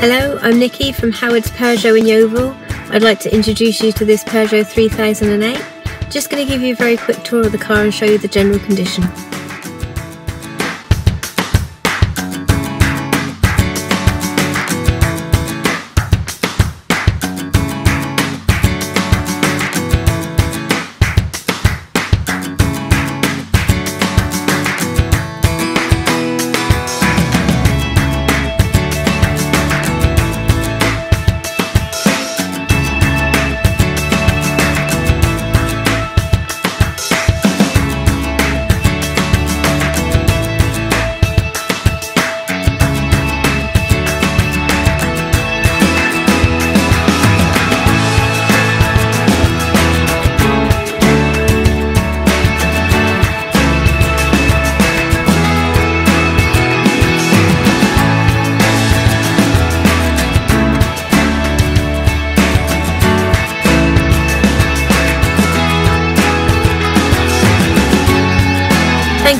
Hello, I'm Nikki from Howard's Peugeot in Yeovil. I'd like to introduce you to this Peugeot 3008. Just going to give you a very quick tour of the car and show you the general condition.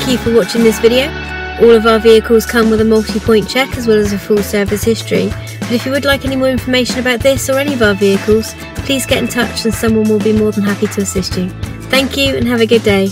Thank you for watching this video. All of our vehicles come with a multi-point check as well as a full service history. But if you would like any more information about this or any of our vehicles, please get in touch and someone will be more than happy to assist you. Thank you and have a good day.